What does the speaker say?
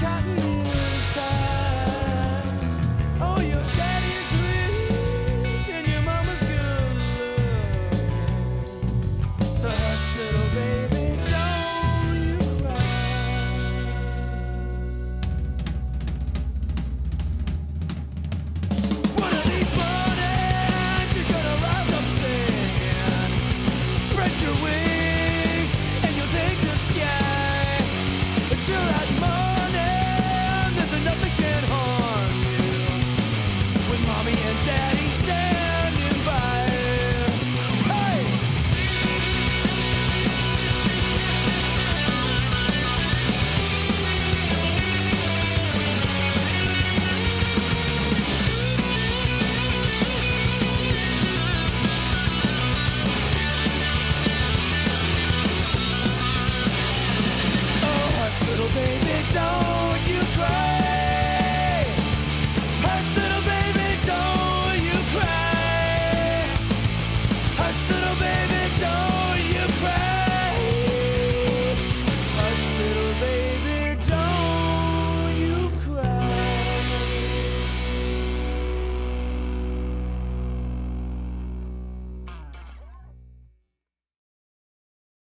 cotton